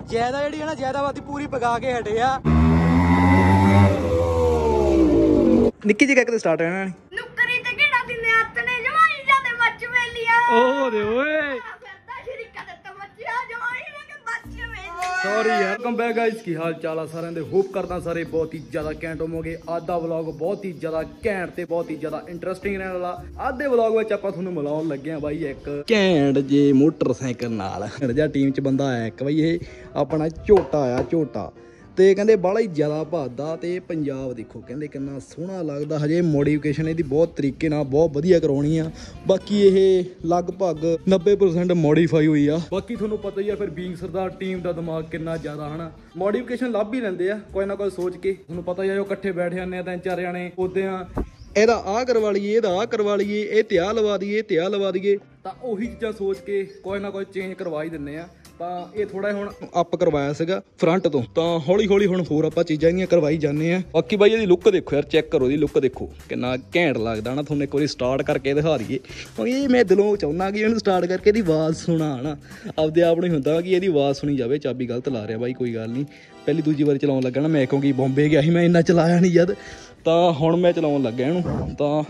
ਜ਼ਿਆਦਾ ਜਿਹੜੀ ਹੈ ਨਾ ਜ਼ਿਆਦਾਵਾਦੀ ਪੂਰੀ ਪਗਾ ਕੇ ਹਟੇ ਆ। ਨਿੱਕੀ ਜਿਹੀ ਕਿੱਕ ਤੇ ਸਟਾਰਟ ਰਹਿਣਾ ਨੇ ਨੁਕਰੀ ਤੇ ਕਿਹੜਾ ਦਿਨੇ ਹੱਥ ਨੇ ਜਮਾਈ ਜਾਂਦੇ ਮੱਚ ਵੇਲੀਆ ਓਹ ਦੇ ਓਏ। ਸੌਰੀ ਵੈਲਕਮ ਬੈਕ ਗਾਇਸ ਕੀ ਹਾਲ ਚਾਲ ਆ ਸਾਰਿਆਂ ਦੇ? ਹੋਪ ਕਰਦਾ ਸਾਰੇ ਬਹੁਤ ਹੀ ਜ਼ਿਆਦਾ ਘੈਂਟ ਹੋਵੋਗੇ। ਅੱਜ ਦਾ ਵਲੌਗ ਬਹੁਤ ਹੀ ਜ਼ਿਆਦਾ ਘੈਂਟ ਤੇ ਬਹੁਤ ਹੀ ਜ਼ਿਆਦਾ ਇੰਟਰਸਟਿੰਗ ਰਹਿਣ ਵਾਲਾ। ਅੱਜ ਦੇ ਵਲੌਗ ਵਿੱਚ ਆਪਾਂ ਤੁਹਾਨੂੰ ਮਿਲਾਉਣ ਲੱਗੇ ਆ ਬਾਈ ਇੱਕ ਘੈਂਟ ਜੇ ਮੋਟਰਸਾਈਕਲ ਨਾਲ। ਜਾਂ ਟੀਮ 'ਚ ਬੰਦਾ ਆਇਆ ਇੱਕ ਬਾਈ, ਇਹ ਆਪਣਾ ਝੋਟਾ ਆ, ਝੋਟਾ। ਤੇ ਕਹਿੰਦੇ ਬਾਹਲਾ ਹੀ ਜ਼ਿਆਦਾ ਭਾਦਾ ਤੇ ਪੰਜਾਬ ਦੇਖੋ ਕਹਿੰਦੇ ਕਿੰਨਾ ਸੋਹਣਾ ਲੱਗਦਾ। ਹਜੇ ਮੋਡੀਫਿਕੇਸ਼ਨ ਇਹਦੀ ਬਹੁਤ ਤਰੀਕੇ ਨਾਲ ਬਹੁਤ ਵਧੀਆ ਕਰਾਉਣੀ ਆ। ਬਾਕੀ ਇਹ ਲਗਭਗ 90% ਮੋਡੀਫਾਈ ਹੋਈ ਆ। ਬਾਕੀ ਤੁਹਾਨੂੰ ਪਤਾ ਹੀ ਆ ਫਿਰ ਬੀਇੰਗ ਸਰਦਾਰ ਟੀਮ ਦਾ ਦਿਮਾਗ ਕਿੰਨਾ ਜ਼ਿਆਦਾ ਹਨਾ? ਮੋਡੀਫਿਕੇਸ਼ਨ ਲੱਭ ਹੀ ਲੈਂਦੇ ਆ ਕੋਈ ਨਾ ਕੋਈ ਸੋਚ ਕੇ। ਤੁਹਾਨੂੰ ਪਤਾ ਹੀ ਆ ਉਹ ਇਕੱਠੇ ਬੈਠ ਜਾਂਦੇ ਆ ਤਿੰਨ ਚਾਰ ਜਾਣੇ ਉਹਦੇ ਆ। ਇਹਦਾ ਆਹ ਕਰਵਾ ਲਈਏ ਇਹਦਾ ਆਹ ਕਰਵਾ ਲਈਏ ਇਹ ਤੇ ਆਹ ਲਵਾ ਦਈਏ ਤੇ ਆਹ ਲਵਾ ਦਈਏ। ਤਾਂ ਉਹੀ ਚੀਜ਼ਾਂ ਸੋਚ ਕੇ ਕੋਈ ਨਾ ਕੋਈ ਚੇਂਜ ਕਰਵਾ ਹੀ ਦਿੰਨੇ ਆ। ਤਾਂ ਇਹ ਥੋੜਾ ਹੁਣ ਅਪ ਕਰਵਾਇਆ ਸੀਗਾ ਫਰੰਟ ਤੋਂ। ਤਾਂ ਹੌਲੀ ਹੌਲੀ ਹੁਣ ਹੋਰ ਆਪਾਂ ਚੀਜ਼ਾਂ ਦੀਆਂ ਕਰਵਾਈ ਜਾਂਦੇ ਆ। ਬਾਕੀ ਬਾਈ ਇਹਦੀ ਲੁੱਕ ਦੇਖੋ ਯਾਰ ਚੈੱਕ ਕਰੋ ਇਹਦੀ ਲੁੱਕ ਦੇਖੋ। ਕਿੰਨਾ ਘੈਂਟ ਲੱਗਦਾ ਨਾ, ਤੁਹਾਨੂੰ ਇੱਕ ਵਾਰੀ ਸਟਾਰਟ ਕਰਕੇ ਦਿਖਾ ਦਈਏ। ਕਿਉਂਕਿ ਇਹ ਮੈਂ ਦਿਲੋਂ ਚਾਹੁੰਦਾ ਕਿ ਇਹਨੂੰ ਸਟਾਰਟ ਕਰਕੇ ਇਹਦੀ ਆਵਾਜ਼ ਸੁਣਾ ਹਨਾ ਆਪਦੇ ਆਪ ਨੂੰ ਹੀ ਹੁੰਦਾ ਕਿ ਇਹਦੀ ਆਵਾਜ਼ ਸੁਣੀ ਜਾਵੇ, ਚਾਬੀ ਗਲਤ ਲਾ ਰਿਹਾ ਬਾਈ, ਕੋਈ ਗੱਲ ਨਹੀਂ। ਪਹਿਲੀ ਦੂਜੀ ਵਾਰ ਚਲਾਉਣ ਲੱਗਾ ਨਾ ਮੈਂ, ਕਿਉਂਕਿ ਬੰਬੇ ਗਿਆ ਸੀ, ਮੈਂ ਇੰਨਾ ਚਲਾਇਆ ਨਹੀਂ ਜਦ। ਤਾਂ ਹੁਣ ਮੈਂ ਚਲਾਉਣ ਲੱਗਾ ਇਹਨੂੰ। ਤਾਂ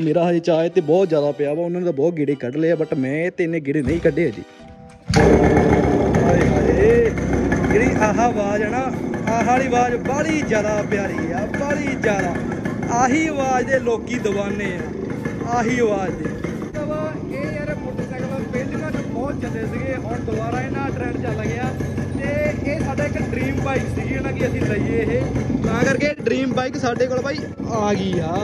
ਮੇਰਾ ਹਜੇ ਚਾਹ ਤੇ ਬਹੁਤ ਜ਼ਿਆਦਾ ਪਿਆ ਵਾ, ਉਹਨਾਂ ਨੇ ਤਾਂ ਬਹੁਤ ਗੇੜੇ ਕੱਢ ਲਏ ਆ ਬਟ ਮੈਂ ਤੇ ਇੰਨੇ ਗੇੜੇ ਨਹੀਂ ਕੱਢੇ ਅਜੇ ਹਾਏ ਹਾਏ। ਜਿਹੜੀ ਆਹ ਆਵਾਜ਼ ਹੈ ਨਾ, ਆਹ ਵਾਲੀ ਆਵਾਜ਼ ਬੜੀ ਜ਼ਿਆਦਾ ਪਿਆਰੀ ਆ ਬੜੀ ਜ਼ਿਆਦਾ। ਆਹੀ ਆਵਾਜ਼ ਦੇ ਲੋਕੀ دیਵਾਨੇ ਆ, ਆਹੀ ਆਵਾਜ਼ ਦੇ। ਇਹ ਯਾਰ ਮੋਟਰਸਾਈਕਲ ਪਹਿਲੀਆਂ ਤਾਂ ਬਹੁਤ ਚੱਲੇ ਸੀਗੇ, ਹੁਣ ਦੁਬਾਰਾ ਇਹਨਾਂ ਟ੍ਰੈਂਡ ਚੱਲ ਗਿਆ। ਤੇ ਇਹ ਸਾਡਾ ਇੱਕ ਡ੍ਰੀਮ ਬਾਈਕ ਸੀਗੀ ਨਾ ਕਿ ਅਸੀਂ ਲਈਏ ਇਹ। ਤਾਂ ਕਰਕੇ ਡ੍ਰੀਮ ਬਾਈਕ ਸਾਡੇ ਕੋਲ ਬਾਈ ਆ ਗਈ ਆ।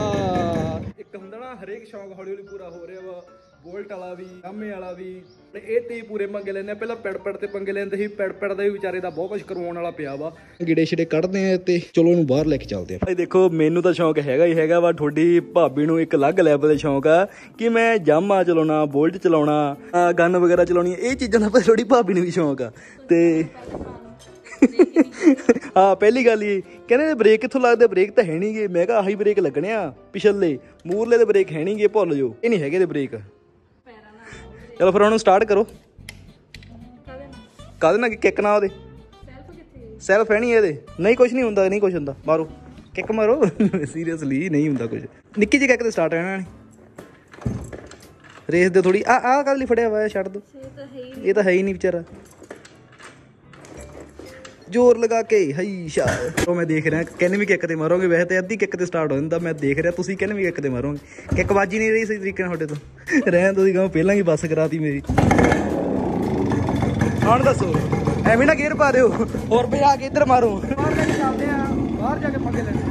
ਇੱਕ ਹੁੰਦਾ ਨਾ, ਹਰੇਕ ਸ਼ੌਂਕ ਹੌਲੀ ਹੌਲੀ ਪੂਰਾ ਹੋ ਰਿਹਾ ਵਾ। ਬੋਲਟ ਵਾਲਾ ਵੀ ਕਾਮੇ ਵਾਲਾ ਵੀ ਤੇ ਇਹ ਤੇ ਪੂਰੇ ਮੰਗੇ ਲੈਂਦੇ ਆ। ਪਹਿਲਾਂ ਪੈੜ ਪੈੜ ਤੇ ਪੰਗੇ ਲੈਂਦੇ ਸੀ ਪੈੜ ਪੈੜ ਦਾ ਵੀ ਵਿਚਾਰੇ ਦਾ ਬਹੁਤ ਕੁਝ ਕਰਵਾਉਣ ਵਾਲਾ ਪਿਆ ਵਾ। ਗਿੜੇ ਛਿੜੇ ਕੱਢਦੇ ਆ ਤੇ ਚਲੋ ਇਹਨੂੰ ਬਾਹਰ ਲੈ ਕੇ ਚੱਲਦੇ ਆ। ਭਾਈ ਦੇਖੋ ਮੈਨੂੰ ਤਾਂ ਸ਼ੌਂਕ ਹੈਗਾ ਹੀ ਹੈਗਾ ਵਾ ਤੁਹਾਡੀ ਭਾਬੀ ਨੂੰ ਇੱਕ ਅਲੱਗ ਲੈਵਲ ਦੇ ਸ਼ੌਂਕ ਆ ਕਿ ਮੈਂ ਜਾਮਾ ਚਲਾਉਣਾ ਬੋਲਟ ਚਲਾਉਣਾ ਗਨ ਵਗੈਰਾ ਚਲਾਉਣੀ ਇਹ ਚੀਜ਼ਾਂ ਦਾ ਥੋੜੀ ਭਾਬੀ ਨੂੰ ਵੀ ਸ਼ੌਂਕ ਆ। ਤੇ ਹਾਂ ਪਹਿਲੀ ਗੱਲ ਇਹ ਕਹਿੰਦੇ ਬ੍ਰੇਕ ਕਿੱਥੋਂ ਲੱਗਦੇ ਬ੍ਰੇਕ ਤਾਂ ਹੈ ਨਹੀਂਗੇ ਮੈਂ ਕਿਹਾ ਆਹੀ ਬ੍ਰੇਕ ਲੱਗਣੇ ਆ ਪਿਛਲੇ ਮੂਰਲੇ ਦੇ ਬ੍ਰੇਕ ਹੈ ਨਹੀਂਗੇ ਭੁੱਲ ਜਾਓ। ਇਹ ਨਹੀਂ ਹੈਗੇ ਦੇ ਬ੍ਰੇਕ। ਚਲੋ ਫਿਰ ਉਹਨੂੰ ਸਟਾਰਟ ਕਰੋ। ਕਾਹਦੇ ਨਾਲ? ਕਿੱਕ ਨਾ ਉਹਦੇ? ਸੈਲਫ ਹੈ? ਨਹੀਂ ਇਹਦੇ। ਨਹੀਂ ਕੁਝ ਨਹੀਂ ਹੁੰਦਾ ਨਹੀਂ ਕੁਝ ਹੁੰਦਾ। ਮਾਰੋ। ਕਿੱਕ ਮਾਰੋ। ਸੀਰੀਅਸਲੀ ਨਹੀਂ ਹੁੰਦਾ ਕੁਝ ਨਿੱਕੀ ਜਿਹੀ ਕਿੱਕ ਤੇ ਸਟਾਰਟ ਰਹਿਣਾ ਨੇ ਰੇਸ ਦੇ ਥੋੜੀ ਆ ਆ ਕਾਹਦੇ ਲਈ ਫੜਿਆ ਹੋਇਆ ਛੱਡ ਦੋ ਇਹ ਤਾਂ ਹੈ ਹੀ ਨਹੀਂ ਵਿਚਾਰਾ। ਜ਼ੋਰ ਲਗਾ ਕੇ ਹਈ ਸ਼ਾ ਉਹ ਮੈਂ ਦੇਖ ਰਿਹਾ ਕਿੰਨੀ ਵੀ ਕਿੱਕ ਤੇ ਮਾਰੋਗੇ ਵੈਸੇ ਤੇ ਅੱਧੀ ਕਿੱਕ ਤੇ ਸਟਾਰਟ ਹੋ ਜਾਂਦਾ ਮੈਂ ਦੇਖ ਰਿਹਾ ਤੁਸੀਂ ਕਿੰਨੀ ਵੀ ਕਿੱਕ ਤੇ ਮਾਰੋਗੇ। ਕਿੱਕ ਵਾਜੀ ਨਹੀਂ ਰਹੀ ਸਹੀ ਤਰੀਕੇ ਨਾਲ ਤੁਹਾਡੇ ਤੋਂ। ਰਹਿਣ ਤੁਸੀਂ ਕਹੋ ਪਹਿਲਾਂ ਹੀ ਬੱਸ ਕਰਾਤੀ ਮੇਰੀ। ਹੁਣ ਦੱਸੋ ਐਵੇਂ ਨਾ ਗੇਅਰ ਪਾ ਦਿਓ ਹੋਰ ਵੀ ਆ ਕੇ ਇੱਧਰ ਮਾਰੋ। ਬਾਹਰ ਲੈ ਕੇ ਚੱਲਦੇ ਆ ਬਾਹਰ ਜਾ ਕੇ ਪੰਗੇ ਲੈਣੇ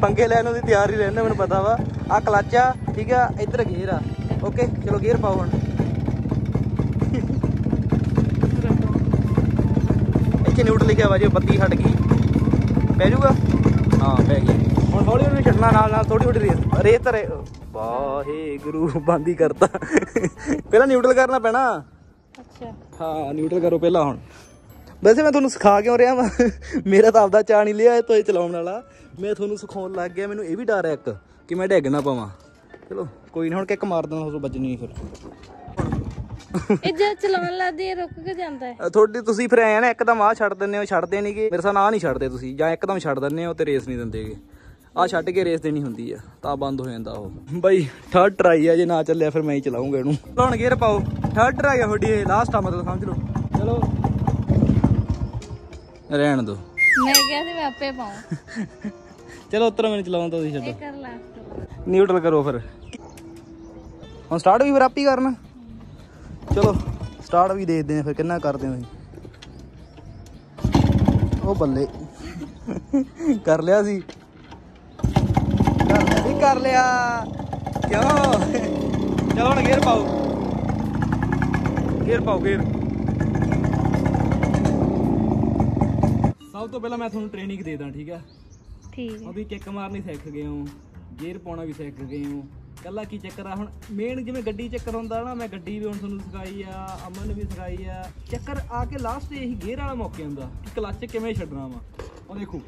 ਪੰਗੇ ਲੈਣ ਨੂੰ ਦੀ ਤਿਆਰ ਹੀ ਰਹਿੰਦੇ ਮੈਨੂੰ ਪਤਾ ਵਾ। ਆ ਕਲੱਚ ਆ ਠੀਕ ਆ ਇੱਧਰ ਗੇਅਰ ਆ। ਓਕੇ ਚਲੋ ਗੇਅਰ ਪਾਓ ਹੁਣ। ਇੱਥੇ ਨਿਊਟਰਲ ਲਿਖਿਆ ਵਾ ਜੀ ਬੱਤੀ ਹਟ ਗਈ। ਪੈ ਜਾਊਗਾ ਹਾਂ ਪੈ ਗਈ। ਹੁਣ ਹੌਲੀ ਹੌਲੀ ਛੱਡਣਾ ਨਾਲ ਨਾਲ ਥੋੜੀ ਥੋੜੀ ਰੇਸ ਰੇਸ ਤਾਂ ਰੇ- ਵਾਹਿਗੁਰੂ ਬੰਦ ਕਰਤਾ। ਪਹਿਲਾਂ ਨਿਊਟਰਲ ਕਰਨਾ ਪੈਣਾ। ਅੱਛਾ। ਹਾਂ ਨਿਊਟਰਲ ਕਰੋ ਪਹਿਲਾਂ ਹੁਣ। ਵੈਸੇ ਮੈਂ ਤੁਹਾਨੂੰ ਸਿਖਾ ਕਿਉਂ ਰਿਹਾ ਵਾਂ? ਮੇਰਾ ਤਾਂ ਆਪਦਾ ਚਾਹ ਨਹੀਂ ਲਿਆ ਇਹ ਤੋਂ ਇਹ ਚਲਾਉਣ ਵਾਲਾ। ਮੈਂ ਤੁਹਾਨੂੰ ਸਿਖਾਉਣ ਲੱਗ ਗਿਆ ਮੈਨੂੰ ਇਹ ਵੀ ਡਰ ਹੈ ਇੱਕ ਕਿ ਮੈਂ ਡਿੱਗ ਨਾ ਪਾਵਾਂ। ਚਲੋ ਕੋਈ ਨਹੀਂ ਹੁਣ ਕਿੱਕ ਮਾਰ ਦੇਣਾ ਉਸ ਵੱਜਣੀ ਨਹੀਂ ਫਿਰ। ਇਹ ਚਲਾਉਣ ਲੱਗਦੀ ਹੈ ਰੁਕ ਕੇ ਜਾਂਦਾ ਹੈ। ਤੁਹਾਡੀ ਤੁਸੀਂ ਫਿਰ ਐ ਨਾ ਇੱਕਦਮ ਆਹ ਛੱਡ ਦਿੰਦੇ ਹੋ ਛੱਡਦੇ ਨਹੀਂਗੇ ਮੇਰੇ ਸਾਹ ਆਹ ਨਹੀਂ ਛੱਡਦੇ ਤੁਸੀਂ ਜਾਂ ਇੱਕਦਮ ਛੱਡ ਦਿੰਦੇ ਹੋ ਤੇ ਰੇਸ ਨਹੀਂ ਦਿੰਦੇਗੇ ਆਹ ਛੱਡ ਕੇ ਰੇਸ ਦੇਣੀ ਹੁੰਦੀ ਆ ਤਾਂ ਬੰਦ ਹੋ ਜਾਂਦਾ ਉਹ। ਬਾਈ ਥਰਡ ਟਰਾਈ ਆ ਜੇ ਨਾ ਚੱਲਿਆ ਫਿਰ ਮੈਂ ਹੀ ਚਲਾਉਂਗਾ ਇਹਨੂੰ। ਹੁਣ ਗੇਅਰ ਪਾਓ। ਥਰਡ ਟਰਾਈ ਆ ਤੁਹਾਡੀ ਇਹ ਲਾਸਟ ਆ ਮਤਲਬ ਸਮਝ ਲਓ। ਚਲੋ। ਰਹਿਣ ਦੋ। ਮੈਂ ਕਿਹਾ ਸੀ ਮੈਂ ਆਪੇ ਪਾਉਂ। ਚਲੋ ਉੱਤਰ ਮੈਨੂੰ ਚਲਾਉਣ ਤੋਂ ਤੁਸੀਂ ਛੱਡੋ। ਇਹ ਕਰ ਲਾਸਟ ਨਿਊਟਰਲ ਕਰੋ ਫਿਰ। ਹੁਣ ਸਟਾਰਟ ਵੀ ਫਿਰ ਆਪ ਹੀ ਕਰਨਾ। ਚਲੋ ਸਟਾਰਟ ਵੀ ਦੇਖਦੇ ਆ ਫਿਰ ਕਿੰਨਾ ਕਰਦੇ ਹੋ ਤੁਸੀਂ। ਉਹ ਬੱਲੇ। ਕਰ ਲਿਆ ਸੀ। ਕਰ ਲਿਆ ਸੀ ਕਰ ਲਿਆ। ਕਿਉਂ? ਚਲੋ ਹੁਣ ਗੇਅਰ ਪਾਓ। ਗੇਅਰ ਪਾਓ ਗੇਅਰ ਸਭ ਤੋਂ ਪਹਿਲਾਂ ਮੈਂ ਤੁਹਾਨੂੰ ਟ੍ਰੇਨਿੰਗ ਦੇ ਦਾਂ ਠੀਕ ਆ ਠੀਕ ਹੈ। ਉਹਦੀ ਕਿੱਕ ਮਾਰਨੀ ਸਿੱਖ ਗਏ ਹੋ ਗੇਅਰ ਪਾਉਣਾ ਵੀ ਸਿੱਖ ਗਏ ਹੋ। ਕੱਲਾ ਕੀ ਚੱਕਰ ਆ? ਹੁਣ ਮੇਨ ਜਿਵੇਂ ਗੱਡੀ ਚੱਕਰ ਹੁੰਦਾ ਨਾ, ਮੈਂ ਗੱਡੀ ਵੀ ਹੁਣ ਤੁਹਾਨੂੰ ਸਿਖਾਈ ਆ, ਅਮਨ ਵੀ ਸਿਖਾਈ ਆ। ਚੱਕਰ ਆ ਕੇ ਲਾਸਟ ਤੇ ਇਹੀ ਗੇਅਰ ਵਾਲਾ ਮੌਕੇ ਹੁੰਦਾ ਕਿ ਕਲੱਚ ਕਿਵੇਂ ਛੱਡਣਾ ਵਾ। ਉਹ ਦੇਖੋ।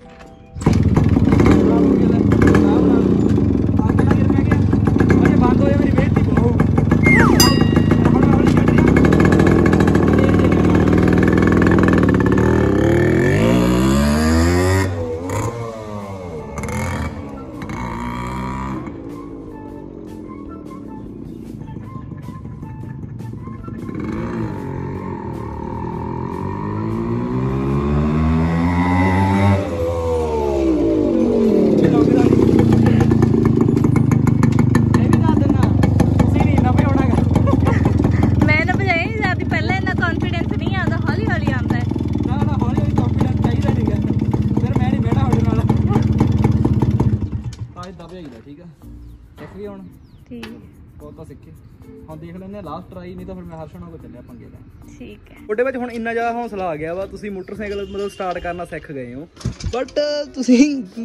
ਲਾਸਟ ਟਰਾਈ ਨਹੀਂ ਤਾਂ ਫਿਰ ਮੈਂ ਹਰਸ਼ਣਾ ਕੋ ਚੱਲਿਆ ਪੰਗੇ ਲੈਣ। ਠੀਕ ਹੈ। ਤੁਹਾਡੇ ਵਿੱਚ ਹੁਣ ਇੰਨਾ ਜ਼ਿਆਦਾ ਹੌਸਲਾ ਆ ਗਿਆ ਵਾ ਤੁਸੀਂ ਮੋਟਰਸਾਈਕਲ ਮਤਲਬ ਸਟਾਰਟ ਕਰਨਾ ਸਿੱਖ ਗਏ ਹੋ। ਬਟ ਤੁਸੀਂ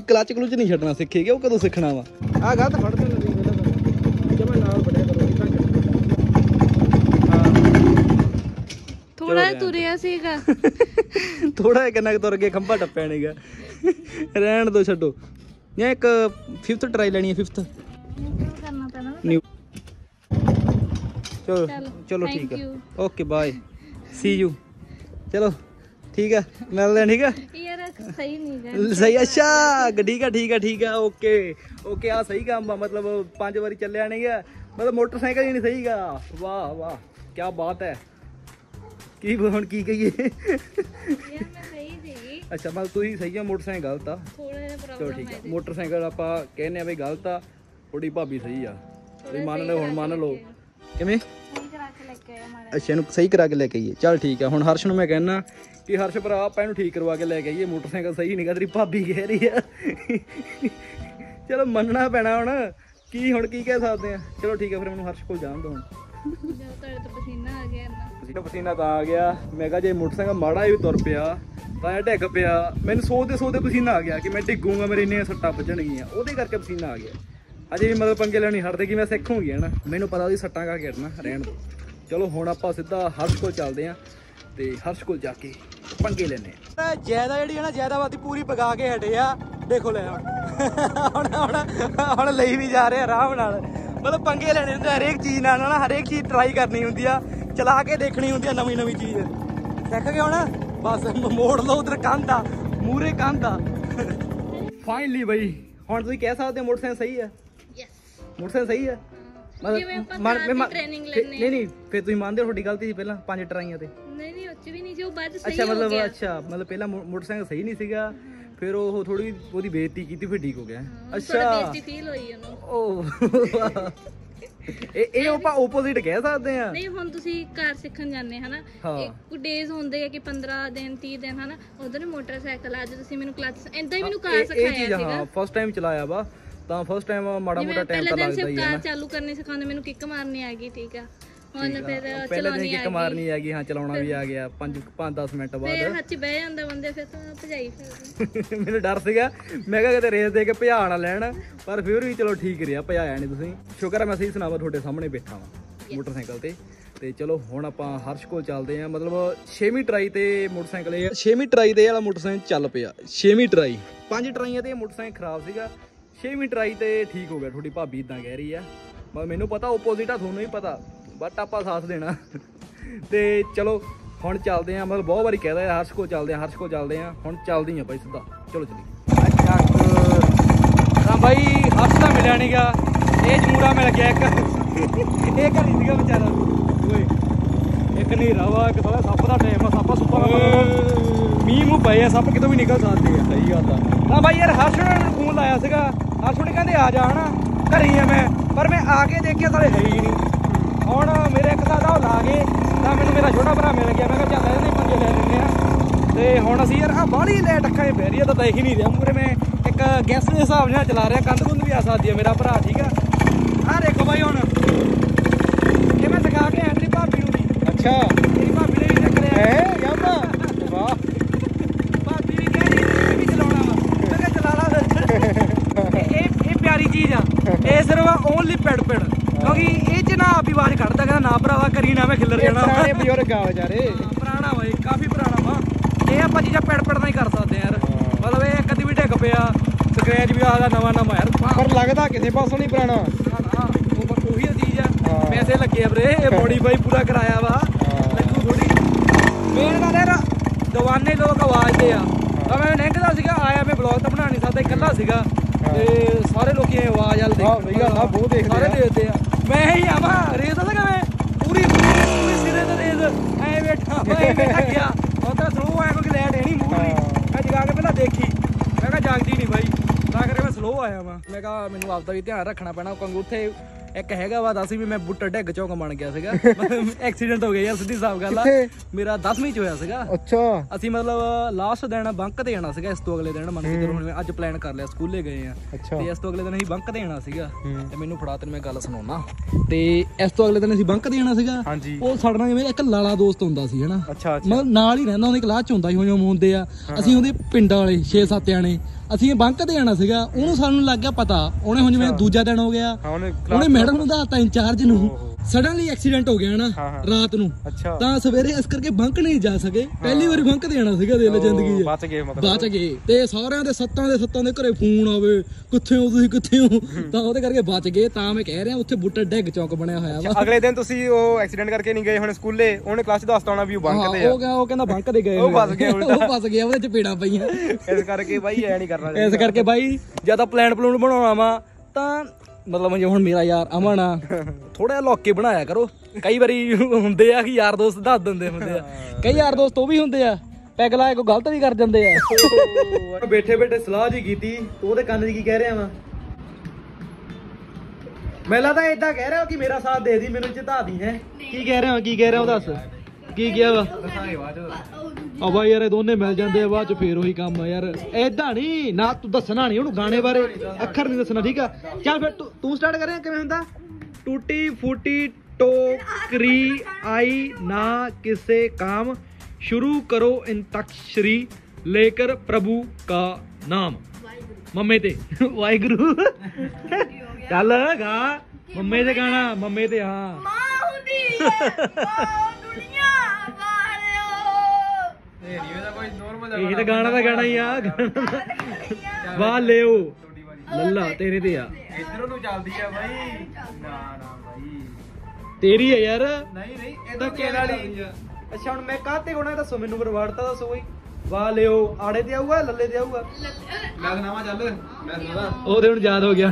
ਕਲਚ ਕਲੁਚ ਨਹੀਂ ਛੱਡਣਾ ਸਿੱਖੇਗੇ ਉਹ ਕਦੋਂ ਸਿੱਖਣਾ ਵਾ? ਆ ਗਾ ਤਾਂ ਫੜਦੇ ਨੇ ਨਹੀਂ ਪਹਿਲਾਂ ਜਮਾ ਨਾਲ ਫੜਿਆ ਕਰੋ ਥੋੜਾ ਜਿਹਾ ਤੁਰਿਆ ਸੀਗਾ। ਥੋੜਾ ਜਿਹਾ ਕਿੰਨਾ ਕੁ ਤੁਰ ਕੇ ਖੰਭਾ ਟੱਪਿਆ ਨਹੀਂਗਾ ਰਹਿਣ ਦੋ ਛੱਡੋ। ਜਾਂ ਇੱਕ ਫਿਫਥ ਟਰਾਈ ਲੈਣੀ ਹੈ ਫਿਫਥ ਕਰਨਾ ਪੈਣਾ ਨਾ ਨਿਊ ਚਲੋ ਚਲੋ, ਚਲੋ thank ਠੀਕ ਹੈ you. Okay bye see you ਚਲੋ ਠੀਕ ਹੈ ਮਿਲਦੇ ਹਾਂ ਠੀਕ ਹੈ ਯਾਰ ਸਹੀ ਨਹੀਂ ਗਾ ਸਹੀ ਅੱਛਾ ਗ- ਠੀਕ ਆ ਠੀਕ ਆ ਠੀਕ ਆ ਓਕੇ ਓਕੇ ਆ ਸਹੀ ਕੰਮ ਆ ਮਤਲਬ ਪੰਜ ਵਾਰੀ ਚੱਲਿਆ ਨਹੀਂ ਗਿਆ ਮਤਲਬ ਮੋਟਰਸਾਈਕਲ ਹੀ ਨਹੀਂ ਸਹੀਗਾ ਵਾਹ ਵਾਹ ਕੀ ਬਾਤ ਹੈ ਕੀ ਹੁਣ ਕੀ ਕਹੀਏ ਯਾਰ ਮੈਂ ਸਹੀ ਸੀਗੀ ਅੱਛਾ ਮਤਲਬ ਤੁਸੀਂ ਸਹੀ ਆ ਮੋਟਰਸਾਈਕਲ ਗਲਤ ਆ ਥੋੜਾ ਜਿਹਾ ਚਲੋ ਪ੍ਰੋਬਲਮ ਠੀਕ ਹੈ ਆ ਵੀ ਕਿਵੇਂ ਅੱਛਾ ਇਹਨੂੰ ਸਹੀ ਕਰਾ ਕੇ ਲੈ ਕੇ ਆਈਏ। ਚੱਲ ਠੀਕ ਆ ਹੁਣ ਹਰਸ਼ ਨੂੰ ਮੈਂ ਕਹਿਣਾ ਕਿ ਹਰਸ਼ ਭਰਾ ਆਪਾਂ ਇਹਨੂੰ ਠੀਕ ਕਰਵਾ ਕੇ ਲੈ ਕੇ ਆਈਏ। ਮੋਟਰਸਾਈਕਲ ਸਹੀ ਨਹੀਂਗਾ ਤੇਰੀ ਭਾਬੀ ਕਹਿ ਰਹੀ ਆ। ਚਲੋ ਮੰਨਣਾ ਪੈਣਾ ਹੁਣ। ਕੀ ਹੁਣ ਕੀ ਕਹਿ ਸਕਦੇ ਆ? ਚਲੋ ਠੀਕ ਆ ਫਿਰ ਮੈਨੂੰ ਹਰਸ਼ ਕੋਲ ਜਾਣ ਦੋ ਹੁਣ। ਪਸੀਨਾ ਆ ਗਿਆ ਨਾ ਪਸੀਨਾ ਤਾਂ ਆ ਗਿਆ। ਮੈਂ ਕਿਹਾ ਜੇ ਮੋਟਰਸਾਈਕਲ ਮਾੜਾ ਹੀ ਤੁਰ ਪਿਆ ਤਾਂ ਇਹ ਡਿੱਗ ਪਿਆ। ਮੈਨੂੰ ਸੋਚਦੇ ਸੋਚਦੇ ਪਸੀਨਾ ਆ ਗਿਆ ਕਿ ਮੈਂ ਡਿੱਗੂਗਾ ਮੇਰੇ ਇੰਨੀਆਂ ਸੱਟਾਂ ਵੱਜਣਗੀਆਂ। ਉਹਦੇ ਕਰਕੇ ਪਸੀਨਾ ਆ ਗਿਆ। ਅਜੇ ਵੀ ਮਤਲਬ ਪੰਗੇ ਲੈਣੀ ਹਟਦੇ ਕਿ ਮੈਂ ਸਿੱਖੂਗੀ ਹਨਾ ਮੈਨੂੰ ਪਤਾ ਉਹਦੀ ਸੱਟਾਂ ਕਾ ਖੇਡਣਾ ਰਹਿਣ ਦੋ। ਚਲੋ ਹੁਣ ਆਪਾਂ ਸਿੱਧਾ ਹਰਸ਼ ਕੋਲ ਚੱਲਦੇ ਆਂ ਤੇ ਹਰਸ਼ ਕੋਲ ਜਾ ਕੇ ਪੰਗੇ ਲੈਣੇ ਆ। ਜ਼ਿਆਦਾ ਜਿਹੜੀ ਹੈ ਨਾ ਜਿਆਦਾਵਾਦੀ ਪੂਰੀ ਪਗਾ ਕੇ ਹਟੇ ਆ। ਦੇਖੋ ਲੈ ਹੁਣ। ਹੁਣ ਹੁਣ ਲਈ ਵੀ ਜਾ ਰਹੇ ਆਰਾਮ ਨਾਲ। ਮਤਲਬ ਪੰਗੇ ਲੈਣੇ ਹੁੰਦੇ ਹਰੇਕ ਚੀਜ਼ ਨਾਲ ਨਾ ਹਰੇਕ ਚੀਜ਼ ਟਰਾਈ ਕਰਨੀ ਹੁੰਦੀ ਆ। ਚਲਾ ਕੇ ਦੇਖਣੀ ਹੁੰਦੀ ਆ ਨਵੀਂ ਨਵੀਂ ਚੀਜ਼। ਸਿੱਖ ਗਏ ਹੁਣ? ਬਸ ਮੋੜ ਲਓ ਉਧਰ ਕੰਧ ਮੂਰੇ ਕੰਧ ਫਾਈਨਲੀ ਬਈ ਹੁਣ ਤੁਸੀਂ ਕਹਿ ਸਕਦੇ ਹੋ ਮੋਟਰਸਾਈਕਲ ਸਹੀ ਆ। ਮੋਟਰਸਾਈਕਲ ਸਹੀ ਆ ਜਿਵੇਂ ਆਪਾਂ ਮੈਂ- ਫਿਰ- ਲੈਂਦੇ ਨਹੀਂ ਨਹੀਂ ਫਿਰ ਤੁਸੀਂ ਮੰਨਦੇ ਹੋ ਤੁਹਾਡੀ ਗਲਤੀ ਸੀ ਪਹਿਲਾਂ ਪੰਜ ਟਰਾਈਆਂ ਤੇ? ਨਹੀਂ ਨਹੀਂ ਉੱਚ ਵੀ ਨਹੀਂ ਸੀ ਉਹ ਬਾਅਦ 'ਚ ਸਹੀ ਅੱਛਾ ਹੋ ਮਤਲਬ ਗਿਆ। ਅੱਛਾ ਮਤਲਬ ਪਹਿਲਾਂ ਮੋ- ਮੋਟਰਸਾਈਕਲ ਸਹੀ ਨਹੀਂ ਸੀਗਾ ਫਿਰ ਉਹ ਥੋੜੀ ਉਹਦੀ ਬੇਇੱਜ਼ਤੀ ਕੀਤੀ ਫਿਰ ਠੀਕ ਹੋ ਗਿਆ। ਥੋੜਾ ਅੱਛਾ। ਬੇਇੱਜ਼ਤੀ ਫੀਲ ਹੋਈ ਉਹਨੂੰ। ਉਹ ਇਹ ਇਹ ਆਪਾਂ ਆਪੋਜ਼ਿਟ ਕਹਿ ਸਕਦੇ ਆ ਨਹੀਂ ਹੁਣ ਤੁਸੀਂ ਕਾਰ ਸਿੱਖਣ ਜਾਂਦੇ ਹਨਾ? ਹਾਂ। ਇੱਕ ਡੇਜ਼ ਹੁੰਦੇ ਆ ਕਿ 15 ਦਿਨ 30 ਦਿਨ ਹਨਾ? ਉਧਰ ਮੋਟਰਸਾਈਕਲ ਅੱਜ ਤੁਸੀਂ ਮੈਨੂੰ ਕਲੱਚ ਏਦਾਂ ਹੀ ਮੈਨੂੰ ਕਾਰ ਇਹ ਇਹ ਸਿਖਾਇਆ ਚੀਜ਼ ਸੀਗਾ। ਹਾਂ ਫਸਟ ਟਾਈਮ ਚਲਾਇਆ ਵਾ। ਤਾਂ ਫਸਟ ਟਾਈਮ ਮਾੜਾ ਮੋਟਾ ਟਾਈਮ ਤਾਂ ਲੱਗਦਾ ਹੀ ਹੈ ਕਾਰ ਨਾ। ਚਾਲੂ ਕਰਨੀ ਸਿਖਾਉਂਦੇ ਮੈਨੂੰ ਕਿੱਕ ਮਾਰਨੀ ਆ ਗਈ ਠੀਕ ਆ। ਹੁਣ ਫਿਰ ਪਹਿਲੇ ਦਿਨ ਚਲਾਉਣੀ ਕਿੱਕ ਆ ਮਾਰਨੀ ਆ ਗਈ ਹਾਂ ਚਲਾਉਣਾ ਵੀ ਆ ਗਿਆ 5 5 10 ਮਿੰਟ ਫਿਰ ਬਾਅਦ ਹੱਥ 'ਚ ਬਹਿ ਜਾਂਦਾ ਬੰਦੇ ਫਿਰ ਤਾਂ ਭਜਾਈ ਫਿਰਦੇ। ਮੈਨੂੰ ਡਰ ਸੀਗਾ। ਮੈਂ ਕਿਹਾ ਕਿਤੇ ਰੇਸ ਦੇ ਕੇ ਭਜਾ ਨਾ ਲੈਣ ਪਰ ਫਿਰ ਵੀ ਚਲੋ ਠੀਕ ਰਿਹਾ ਭਜਾਇਆ ਨਹੀਂ ਤੁਸੀਂ। ਸ਼ੁਕਰ ਹੈ ਮੈਂ ਸਹੀ ਸੁਣਾਵਾ ਤੁਹਾਡੇ ਸਾਹਮਣੇ ਬੈਠਾ ਵਾਂ ਮੋਟਰਸਾਈਕਲ ਤੇ। ਤੇ ਚਲੋ ਹੁਣ ਆਪਾਂ ਹਰਸ਼ ਕੋਲ ਚੱਲਦੇ ਆਂ ਮਤਲਬ 6ਵੀਂ ਟਰਾਈ ਤੇ ਮੋਟਰਸਾਈਕਲ ਇਹ 6ਵੀਂ ਟਰਾਈ ਤੇ ਇਹ ਵਾਲਾ ਮੋਟਰਸਾਈਕਲ ਚੱਲ ਪਿਆ। 6ਵੀਂ ਟਰਾਈ ਪੰਜ ਟਰਾਈਆਂ ਤੇ ਮੋਟਰਸਾਈਕਲ ਖਰਾਬ ਸੀਗਾ। 6ਵੀਂ ਟਰਾਈ ਤੇ ਠੀਕ ਹੋ ਗਿਆ ਤੁਹਾਡੀ ਭਾਬੀ ਇਦਾਂ ਕਹਿ ਰਹੀ ਆ। ਪਰ ਮੈਨੂੰ ਪਤਾ ਆਪੋਜ਼ਿਟ ਆ ਤੁਹਾਨੂੰ ਵੀ ਪਤਾ ਬਟ ਆਪਾਂ ਸਾਥ ਦੇਣਾ। ਤੇ ਚਲੋ ਹੁਣ ਚੱਲਦੇ ਆਂ ਮਤਲਬ ਬਹੁਤ ਵਾਰੀ ਕਹਿਦਾ ਹਰਸ਼ ਕੋਲ ਚੱਲਦੇ ਆਂ ਹਰਸ਼ ਕੋਲ ਚੱਲਦੇ ਆਂ ਹੁਣ ਚੱਲਦੀ ਆਂ ਬਾਈ ਸਿੱਧਾ। ਚਲੋ ਚਲੀ ਅੱਛਾ ਤਾਂ ਬਾਈ ਹਰਸ਼ ਤਾਂ ਮਿਲਿਆ ਨਹੀਂਗਾ ਇਹ ਜਮੂਰਾ ਮਿਲ ਗਿਆ ਇੱਕ। ਇਹ ਘਰੀ ਸੀਗਾ ਵਿਚਾਰਾ। ਓਏ ਇੱਕ ਨਹੀਂ ਰਵਾ ਇੱਕ ਥੋੜਾ ਸੱਪ ਦਾ ਟਾਈਮ ਆ ਸੱਪਾ ਸੁੱਪਾ ਦਾ ਮੀਂਹ ਮੂੰਹ ਪਏ ਆ ਸੱਪ ਕਿਤੋਂ ਵੀ ਨਿਕਲ ਸਕਦੇ ਆ। ਸਹੀ ਗੱਲ ਆ। ਤਾਂ ਬਾਈ ਯਾਰ ਹਰਸ਼ ਨੇ ਫੋਨ ਲਾਇਆ ਸੀਗਾ। ਹਰਸ਼ ਨੇ ਕਹਿੰਦੇ ਆ ਜਾ ਹਨਾ ਘਰੇ ਹੀ ਆ ਮੈਂ ਪਰ ਮੈਂ ਆ ਕੇ ਦੇਖਿਆ ਸਾਲੇ ਹੈ ਹੀ ਨਹੀਂ। ਹੁਣ ਮੇਰੇ ਇੱਕ ਦਾ ਉਹ ਲਾ ਗਏ ਤਾਂ ਮੈਨੂੰ ਮੇਰਾ ਛੋਟਾ ਭਰਾ ਮਿਲ ਗਿਆ ਮੈਂ ਕਿਹਾ ਚੱਲ ਇਹਦੇ ਪੰਜੇ ਲੈ ਲੈਂਦੇ ਆ ਤੇ ਹੁਣ ਅਸੀਂ ਯਾਰ ਆ ਬਾਹਲੀ ਲੈ ਟੱਕਾ ਹੀ ਪੈ ਰਹੀ ਆ ਤਾਂ ਦੇਖ ਹੀ ਨਹੀਂ ਰਿਹਾ। ਮੂਰੇ ਮੈਂ ਇੱਕ ਗੈਸ ਦੇ ਹਿਸਾਬ ਨਾਲ ਚਲਾ ਰਿਹਾ ਕੰਧ ਕੁੰਧ ਵੀ ਆ ਸਕਦੀ ਆ ਮੇਰਾ ਭਰਾ ਠੀਕ ਆ? ਆ ਦੇਖੋ ਬਾਈ ਹੁਣ। ਇਹ ਮੈਂ ਸਿਖਾ ਕੇ ਆਇਆ ਤੇਰੀ ਭਾਬੀ ਨੂੰ ਵੀ। ਅੱਛਾ। ਤੇਰੀ ਭਾਬੀ ਨੇ ਵੀ ਚੱਕ ਲਿਆ। ਹੈ ਯਾਮਾ ਵਾਹ ਭਾਬੀ ਵੀ ਕਹਿ ਰਹੀ ਸੀ ਵੀ ਚਲਾਉਣਾ ਵਾ ਮੈਂ ਕਿਹਾ ਚਲਾ ਲਾ ਫਿਰ ਇਹ ਇਹ- ਇਹ ਪਿਆਰੀ ਚੀਜ਼ ਆ ਸਿਰਫ ਓਨਲੀ ਪੈਡ ਪੈਡ ਕਿਉਂਕਿ ਇਹ ਚ ਨਾ ਆਪ ਹੀ ਆਵਾਜ਼ ਕੱਢਦਾ ਕਹਿੰਦਾ ਨਾ ਭਰਾਵਾ ਕਰੀ ਨਾ ਮੈਂ ਖਿੱਲਰ ਜਾਣਾ। ਪੁਰਾਣੇ ਬਜ਼ੁਰਗ ਆ ਵਿਚਾਰੇ ਪੁਰਾਣਾ ਵਾ ਇਹ ਕਾਫੀ ਪੁਰਾਣਾ ਵਾ। ਇਹ ਆਪਾਂ ਚੀਜ਼ਾਂ ਪੈੜ ਪੈੜ ਨਾਲ ਹੀ ਕਰ ਸਕਦੇ ਯਾਰ। ਮਤਲਬ ਇਹ ਕਦੀ ਵੀ ਡਿੱਗ ਪਿਆ ਸਕ੍ਰੈਚ ਵੀ ਆਦਾ ਨਵਾਂ ਨਵਾਂ ਯਾਰ। ਪਰ ਲੱਗਦਾ ਕਿਸੇ ਪਾਸੋਂ ਨਹੀਂ ਪੁਰਾਣਾ। ਉਹ ਬਸ ਉਹੀ ਆ ਚੀਜ਼ ਆ। ਪੈਸੇ ਲੱਗੇ ਵੀਰੇ ਇਹ ਪੂਰਾ ਕਰਾਇਆ ਵਾ। ਹਾਂ। ਲੱਗੂ ਥੋੜੀ ਮੇਨ ਗੱਲ ਯਾਰ ਦਵਾਨੇ ਲੋਕ ਆਵਾਜ਼ ਦੇ ਆ। ਤਾਂ ਮੈਂ ਨਿਕਲਦਾ ਸੀਗਾ ਆਇਆ ਮੈਂ ਬਲੌਗ ਤਾਂ ਬਣਾ ਨਹੀਂ ਸਕਦਾ ਇਕੱਲਾ ਸੀਗਾ। ਤੇ ਸਾਰੇ ਲੋਕੀ ਆਵਾਜ਼ ਸਹੀ ਗੱਲ ਆ, ਬਹੁਤ ਦੇਖਦੇ ਸਾਰੇ। ਦੇਖਦੇ ਆ। ਮੈਂ ਹੀ ਆਵਾਂ ਰੇਸ ਦਾ ਮੈਂ ਪੂਰੀ ਪੂਰੀ ਸਿਰੇ ਤੇ ਰੇਸ। ਐ ਬੈਠਾ ਓਏ ਬੈਠਾ ਗਿਆ। ਉਧਰ ਸਲੋ ਆਇਆ ਕੋਈ ਲੈਟ ਹੈ ਨਹੀਂ ਮੂੰਹ ਦੀ ਹਾਂ। ਮੈਂ ਜਗਾ ਕੇ ਪਹਿਲਾਂ ਦੇਖੀ। ਮੈਂ ਕਿਹਾ ਜਾਗਦੀ ਨਹੀਂ ਬਾਈ। ਤਾਂ ਕਰਕੇ ਮੈਂ ਸਲੋ ਆਇਆ ਵਾਂ। ਮੈਂ ਕਿਹਾ ਮੈਨੂੰ ਆਪਦਾ ਵੀ ਧਿਆਨ ਰੱਖਣਾ ਪੈਣਾ। ਕਿਉਂਕਿ ਉੱਥੇ ਇੱਕ ਹੈਗਾ ਵਾ 10ਵੀਂ ਮੈਂ ਬੁੱਟਾ ਡੈਗ ਚੌਕ ਬਣ ਗਿਆ ਸੀਗਾ। ਐਕਸੀਡੈਂਟ ਹੋ ਗਿਆ ਯਾਰ ਸਿੱਧੀ ਸਾਫ਼ ਗੱਲ ਆ? ਮੇਰਾ 10ਵੀਂ ਚ ਹੋਇਆ ਸੀਗਾ। ਅੱਛਾ। ਅਸੀਂ ਮਤਲਬ ਲਾਸਟ ਦਿਨ ਬੰਕ ਤੇ ਜਾਣਾ ਸੀਗਾ ਇਸ ਤੋਂ ਅਗਲੇ ਦਿਨ। ਮੰਨ ਕੇ ਚਲੋ ਹੁਣ ਅੱਜ ਪਲਾਨ ਕਰ ਲਿਆ ਸਕੂਲੇ ਗਏ ਆ। ਤੇ ਇਸ ਤੋਂ ਅਗਲੇ ਦਿਨ ਅਸੀਂ ਬੰਕ ਦੇਣਾ ਸੀਗਾ। ਹੂੰ। ਤੇ ਮੈਨੂੰ ਫੜਾ ਤੈਨੂੰ ਮੈਂ ਗੱਲ ਸੁਣਾਉਣਾ। ਤੇ ਇਸ ਤੋਂ ਅਗਲੇ ਦਿਨ ਅਸੀਂ ਬੰਕ ਦੇਣਾ ਸੀਗਾ। ਹਾਂਜੀ। ਉਹ ਸਾਡੇ ਨਾਲ ਜਿਵੇਂ ਇੱਕ ਲਾਲਾ ਦੋਸਤ ਹੁੰਦਾ ਸੀ ਹਨਾ? ਮਤਲਬ ਨਾਲ ਹੀ ਰਹਿੰਦਾ ਉਹਦੀ ਕਲਾਸ ਚ ਹੁੰਦਾ ਸੀ ਜਿਵੇਂ ਹੁੰਦੇ ਆ। ਅਸੀਂ ਉਹਦੇ ਪਿੰਡ ਵਾਲੇ 6-7 ਜਾਣੇ। ਅਸੀਂ ਬੰਕ ਤੇ ਜਾਣਾ ਸੀਗਾ ਉਹਨੂੰ ਸਾਨੂੰ ਲੱਗ ਗਿਆ ਪਤਾ। ਉਹਨੇ ਹੁਣ ਜਿਵੇਂ ਦੂਜਾ ਦਿਨ ਹੋ ਗਿਆ ਉਹਨੇ ਮੈਡਮ ਨੂੰ ਦੱਸਤਾ ਇੰਚਾਰਜ ਨੂੰ ਸਡਨਲੀ ਐਕਸੀਡੈਂਟ ਹੋ ਗਿਆ ਨਾ। ਰਾਤ ਨੂੰ। ਤਾਂ ਸਵੇਰੇ ਇਸ ਕਰਕੇ ਬੰਕ ਨਹੀਂ ਜਾ ਸਕੇ। ਪਹਿਲੀ ਵਾਰੀ ਬੰਕ ਤੇ ਜਾਣਾ ਸੀਗਾ ਦਿਲ ਜ਼ਿੰਦਗੀ 'ਚ। ਬਚ ਗਏ ਮਤਲਬ। ਬਚ ਗਏ। ਤੇ ਸਾਰਿਆਂ ਦੇ ਸੱਤਾਂ ਦੇ ਸੱਤਾਂ ਦੇ ਘਰੇ ਫੋਨ ਆਵੇ ਕਿੱਥੇ ਹੋ ਤੁਸੀਂ ਕਿੱਥੇ ਹੋ? ਤਾਂ ਉਹਦੇ ਕਰਕੇ ਬਚ ਗਏ। ਤਾਂ ਮੈਂ ਕਹਿ ਰਿਹਾ ਉੱਥੇ ਬੁੱਟਾ ਡੈਗ ਚੌਕ ਬਣਿਆ ਹੋਇਆ ਵਾ। ਅਗਲੇ ਦਿਨ ਤੁਸੀਂ ਉਹ ਐਕਸੀਡੈਂਟ ਕਰਕੇ ਨਹੀਂ ਗਏ ਹੁਣ ਸਕੂਲੇ? ਉਹਨੇ ਕਲਾਸ ਦੱਸਤਾ ਹੋਣਾ ਵੀ ਉਹ ਬੰਕ ਤੇ ਆ। ਉਹ ਕਹਿੰਦਾ ਉਹ ਕਹਿੰਦਾ ਬੰਕ ਦੇ ਗਏ ਉਹ ਫਸ ਗਿਆ। ਉਹ ਫਸ ਗਿਆ ਉਹਦੇ ਚ ਪੀੜਾਂ ਪਈਆਂ। ਇਸ ਕਰਕੇ ਬਾਈ ਐ ਨਹੀਂ ਕਰਨਾ ਇਸ ਕਰਕੇ ਬਾਈ ਜਾਂ ਤਾਂ ਪਲਾਨ ਪਲੂਨ ਬਣਾਉਣਾ ਵਾ ਤਾਂ ਮਤਲਬ ਜੇ ਹੁਣ ਮੇਰਾ ਯਾਰ ਅਮਨ ਆ ਥੋੜਾ ਜਿਹਾ ਲੋਕੇ ਬਣਾਇਆ ਕਰੋ। ਕਈ ਵਾਰੀ ਹੁੰਦੇ ਆ ਕਿ ਯਾਰ ਦੋਸਤ ਦੱਸ ਦਿੰਦੇ ਹੁੰਦੇ ਆ। ਕਈ ਯਾਰ ਦੋਸਤ ਉਹ ਵੀ ਹੁੰਦੇ ਆ, ਪੈਗ ਲਾ ਕੇ ਕੋਈ ਗਲਤ ਵੀ ਕਰ ਜਾਂਦੇ ਆ। ਬੈਠੇ ਬੈਠੇ ਸਲਾਹ ਜੀ ਕੀਤੀ, ਤੂੰ ਉਹਦੇ ਕੰਨ 'ਚ ਕੀ ਕਹਿ ਰਿਹਾ ਵਾ? ਮੈਲਾ ਤਾਂ ਇਦਾਂ ਕਹਿ ਰਿਹਾ ਕਿ ਮੇਰਾ ਸਾਥ ਦੇ ਦੀ, ਮੈਨੂੰ ਜਿਤਾ ਦੀ ਹੈ। ਕੀ ਕਹਿ ਰਿਹਾ ਕੀ ਕਹਿ ਰਿਹਾ ਉਹ ਦੱਸ? ਕੀ ਕਿਹਾ ਵਾ? ਆ ਬਾਈ ਯਾਰ ਇਹ ਦੋਨੇ ਮਿਲ ਜਾਂਦੇ ਆ ਬਾਅਦ ਚ ਫੇਰ ਉਹੀ ਕੰਮ ਆ ਯਾਰ। ਐਦਾਂ ਨਹੀਂ ਨਾ ਤੂੰ ਦੱਸਣਾ ਨਹੀਂ ਉਹਨੂੰ ਗਾਣੇ ਬਾਰੇ ਅੱਖਰ ਨਹੀਂ ਦੱਸਣਾ ਠੀਕ ਆ? ਚੱਲ ਫਿਰ ਤੂੰ- ਤੂੰ ਸਟਾਰਟ ਕਰਿਆ ਕਿਵੇਂ ਹੁੰਦਾ? ਟੂਟੀ ਫੂਟੀ ਟੋਕਰੀ ਆਈ ਨਾ ਕਿਸੇ ਕਾਮ। ਸ਼ੁਰੂ ਕਰੋ ਇੰਤਕਸ਼ਰੀ ਲੇਕਰ ਪ੍ਰਭੂ ਕਾ ਨਾਮ। ਮੰਮੇ ਤੇ। ਵਾਹਿਗੁਰੂ। ਚੱਲ ਗਾ। ਮੰਮੇ ਤੇ ਗਾਣਾ ਮੰਮੇ ਤੇ ਹਾਂ। ਮਾਂ ਹੁੰਦੀ ਹੈ ਇਹ ਤਾਂ ਗਾਣਾ ਦਾ ਗਾਣਾ ਹੀ ਆ। ਵਾਹ ਲਿਓ। ਲੱਲਾ ਤੇਰੇ ਤੇ ਆ। ਇਧਰੋਂ ਨੂੰ ਚੱਲਦੀ ਆ ਬਾਈ। ਨਾ ਨਾ ਬਾਈ। ਤੇਰੀ ਹੈ ਯਾਰ। ਨਹੀਂ ਨਹੀਂ ਧੱਕੇ ਨਾਲ ਹੀ ਅੱਛਾ ਹੁਣ ਮੈਂ ਕਾਹਤੇ ਹੋਣਾ ਦੱਸੋ ਮੈਨੂੰ ਬਰਵਾੜਤਾ ਦੱਸੋ ਕੋਈ। ਵਾਹ ਲਿਓ। ਆੜੇ ਤੇ ਆਊਗਾ ਲੱਲੇ ਤੇ ਆਊਗਾ? ਲੱਗ ਨਾਵਾ ਚੱਲ। ਮੈਂ ਸੁਣਦਾ। ਉਹਦੇ ਹੁਣ ਯਾਦ ਹੋ ਗਿਆ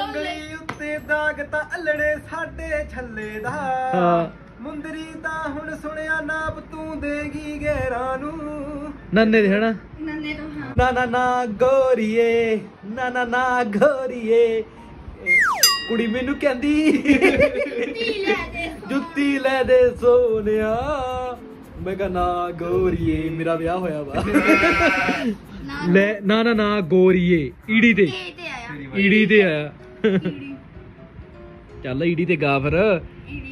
ਉਂਗਲੀ ਉੱਤੇ ਦਾਗ ਤਾਂ ਅੱਲੜੇ ਸਾਡੇ ਛੱਲੇ ਦਾ। ਹਾਂ। ਮੁੰਦਰੀ ਤਾਂ ਹੁਣ ਸੁਣਿਆ ਨਾਪ ਤੂੰ ਦੇਗੀ ਗੈਰਾਂ ਨੂੰ। ਨੰਨੇ ਦੇ ਹਨਾ ਨੰਨੇ ਤੋਂ ਹਾਂ। ਨਾ ਨਾ ਨਾ ਗੋਰੀਏ ਨਾ ਨਾ ਨਾ ਗੋਰੀਏ। ਕੁੜੀ ਮੈਨੂੰ ਕਹਿੰਦੀ ਤੀ ਲੈ ਦੇ ਜੁੱਤੀ ਲੈ ਦੇ ਸੋਨਿਆ ਮੈਂ ਕਹਾ ਨਾ ਗੋਰੀਏ ਮੇਰਾ ਵਿਆਹ ਹੋਇਆ ਵਾ। ਲੈ ਨਾ ਨਾ ਨਾ ਗੋਰੀਏ ਈੜੀ ਤੇ। ਇਹ ਤੇ ਆਇਆ। ਈੜੀ ਤੇ ਆਇਆ। ਚੱਲ ਈੜੀ ਤੇ ਗਾ ਫਿਰ।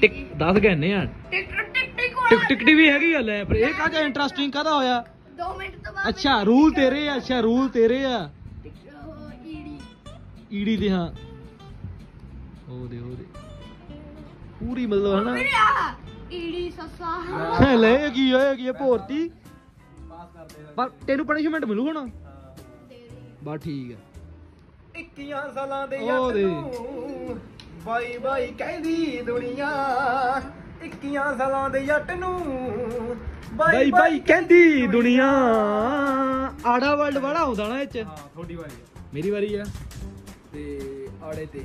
ਟਿਕ 10 ਕਹਿੰਨੇ ਆ। ਟਿਕ ਟਿਕ ਟਿਕ ਵੀ ਹੈਗੀ ਆ ਲੈ ਫਿਰ ਇਹ ਕਾਹਦਾ ਇੰਟਰਸਟਿੰਗ ਕਾਹਦਾ ਹੋਇਆ? 2 ਮਿੰਟ ਤੋਂ ਬਾਅਦ ਅੱਛਾ ਰੂਲ ਤੇਰੇ ਆ ਅੱਛਾ ਰੂਲ ਤੇਰੇ ਆ। ਉਹ ਈੜੀ ਈੜੀ ਦੇ ਹਾਂ। ਉਹਦੇ ਉਹਦੇ ਪੂਰੀ ਮਤਲਬ ਹਨਾ। ਈੜੀ ਸੱਸਾ। ਲੈ ਇਹ ਕੀ ਹੋਇਆ ਕੀ ਇਹ ਭੋਰਤੀ? ਪਰ ਤੈਨੂੰ ਪਨਿਸ਼ਮੈਂਟ ਮਿਲੂ ਹੁਣ? ਬਾ ਠੀਕ ਆ। 21 ਸਾਲਾਂ ਦੇ ਉਹ ਦੇ। ਨੂੰ। ਬਾਈ ਬਾਈ ਕਹਿੰਦੀ ਦੁਨੀਆ 21 ਸਾਲਾਂ ਦੇ ਯੱਟ ਨੂੰ। ਬਾਈ ਬਾਈ ਕਹਿੰਦੀ ਦੁਨੀਆ। ਆੜਾ ਵਰਲਡ ਵਾਲਾ ਆਉਂਦਾ ਨਾ ਇਹ ਚ। ਹਾਂ ਥੋੜੀ ਵਾਰੀ ਮੇਰੀ ਵਾਰੀ ਆ। ਤੇ ਆੜੇ ਤੇ।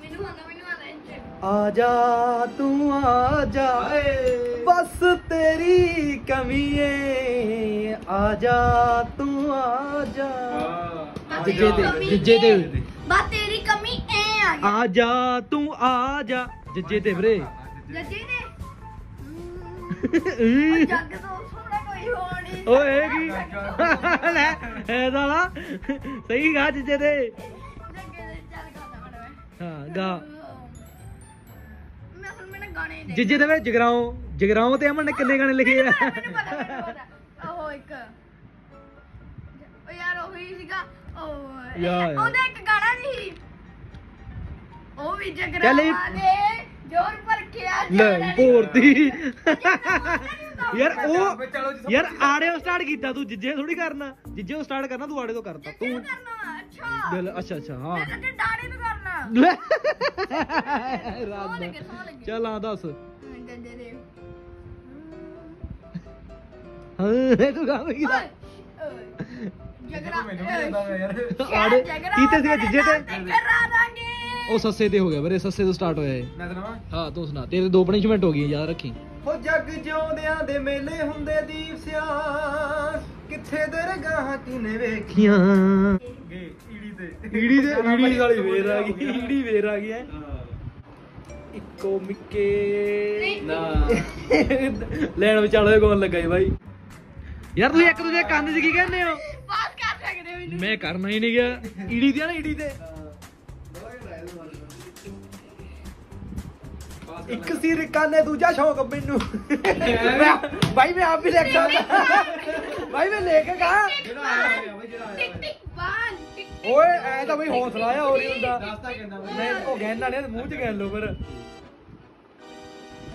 ਮੈਨੂੰ ਆਉਂਦਾ ਮੈਨੂੰ ਆਉਂਦਾ ਇੰਚ ਆ ਜਾ ਤੂੰ ਆ ਜਾ। ਬਸ ਤੇਰੀ ਕਮੀ ਏ। ਆ ਜਾ ਤੂੰ ਆ ਜਾ। ਜਿੱਜੇ ਤੇ ਜਿੱਜੇ ਤੇ। ਐ ਆ ਜਾ ਤੂੰ ਆ ਜਾ ਜਿੱਜੇ ਤੇ ਵੀਰੇ। ਜੱਜੀ ਨੇ ਓਏ ਜੱਗ ਤੋਂ ਸੋਹਣਾ ਕੋਈ ਹੋ ਨਹੀਂ। ਇਹ ਕੀ? ਲੈ ਇਹ ਸਾਲਾ ਸਹੀ ਗਾ ਜਿੱਜੇ ਤੇ। ਜੱਗੇ ਦੇ ਚੱਲ ਗਾਣਾ ਬਣਾ ਮੈਂ। ਹਾਂ ਗਾ। ਮੈਂ ਹੁਣ ਮੈਨੂੰ ਗਾਣੇ ਦੇ ਜਿੱਜੇ ਦੇ ਵਿੱਚ ਜਗਰਾਉਂ। ਜਗਰਾਉਂ ਤੇ ਅਮਨ ਨੇ ਕਿੰਨੇ ਗਾਣੇ ਲਿਖੇ ਆ? ਮੈਨੂੰ ਪਤਾ ਮੈਨੂੰ ਪਤਾ। ਉਹ ਇੱਕ। ਉਹ ਯਾਰ ਉਹ ਹੀ ਸੀਗਾ। ਉਹ ਯਾਰ। ਉਹਦਾ ਇੱਕ ਗਾਣਾ ਸੀ। ਉਹ ਵੀ ਚੱਲ ਜਗਰਾਵਾਂ ਇਹ- ਦੇ ਜੋਰ ਪਰਖਿਆ ਲੈ ਭੋਰਤੀ ਯਾਰ ਉਹ ਚਲੋ ਜੀ ਯਾਰ ਆੜਿਓ ਸਟਾਰਟ ਕੀਤਾ ਤੂੰ ਜਿੱਜੇ ਥੋੜੀ ਕਰਨਾ। ਜਿੱਜੇ ਸਟਾਰਟ ਕਰਨਾ ਤੂੰ ਆੜੇ ਤੋਂ ਕਰਤਾ। ਤੂੰ ਤੂੰ ਕਰਨਾ ਅੱਛਾ। ਅੱਛਾ ਅੱਛਾ ਹਾਂ। ਮੈਂ ਤਾਂ ਡਾੜੇ ਨੂੰ ਕਰਨਾ। ਲੈ। ਸੌ ਰਾਤ ਲੱਗੇ ਸੌ ਲੱਗੇ। ਚੱਲ ਆ ਦੱਸ। ਦੇ ਦੇ ਦੇ। ਹਾਂ ਇਹ ਤੂੰ ਗਾ ਕੀ ਦਾ ਜਗਰਾ ਮੈਨੂੰ ਵੀ ਜਾਂਦਾ ਯਾਰ। ਆੜੇ ਕੀਤੇ ਸੀਗਾ ਜਿੱਜੇ ਤੇ? ਕਰਾ ਦਾਂਗੇ ਉਹ ਸੱਸੇ ਤੇ ਹੋ ਗਿਆ ਵੀਰੇ ਸੱਸੇ ਤੋਂ ਸਟਾਰਟ ਹੋਇਆ ਇਹ। ਮੈਂ ਸੁਣਾਵਾਂ? ਹਾਂ ਤੂੰ ਸੁਣਾ। ਤੇਰੇ ਦੋ ਪਨਿਸ਼ਮੈਂਟ ਹੋ ਗਈਆਂ ਯਾਦ ਰੱਖੀ। ਹੋ ਜੱਗ ਜਿਉਂਦਿਆਂ ਦੇ ਮੇਲੇ ਹੁੰਦੇ ਦੀਪ ਸਿਆ ਕਿੱਥੇ ਦਰਗਾਹ ਕਿਨੇ ਵੇਖੀਆਂ। ਗੇ ਈੜੀ ਤੇ। ਈੜੀ ਦੇ ਈੜੀ ਵਾਲੀ ਵੇਰ ਆ ਗਈ। ਈੜੀ ਵੇਰ ਆ ਗਈ ਹੈ। ਇੱਕੋ ਮਿੱਕੇ। ਨਾ। ਲੈਣ ਵਿਚਾਲੇ ਕੋਲ ਲੱਗਾ ਈ ਬਾਈ? ਯਾਰ ਤੁਸੀਂ ਇੱਕ ਦੂਜੇ ਕੰਨ 'ਚ ਕੀ ਕਹਿੰਦੇ ਹੋ? ਪਾਸ ਕਰ ਸਕਦੇ ਹੋ ਮੈਨੂੰ। ਮੈਂ ਕਰਨਾ ਹੀ ਨਹੀਂ ਗਿਆ। ਈੜੀ ਤੇ ਆ ਨਾ ਈੜੀ ਤੇ। ਇੱਕ ਸਿਰ ਕਾਨੇ ਦੂਜਾ ਸ਼ੌਕ ਮੈਨੂੰ। ਭਾਈ ਮੈਂ ਆਪ ਵੀ ਲੈ ਕੇ ਆਉਂਦਾ। ਭਾਈ ਮੈਂ ਲੈ ਕੇ ਗਾ। ਟਿਕ ਟਿਕ ਬਾਨ ਟਿਕ ਟਿਕ ਓਏ ਐ ਤਾਂ ਬਈ ਹੌਸਲਾ ਆ ਹੋਰ ਹੀ ਹੁੰਦਾ। ਮੈਂ ਉਹ ਗੈਨ ਨੇ ਮੂੰਹ ਚ ਗੈਨ ਲੋ ਪਰ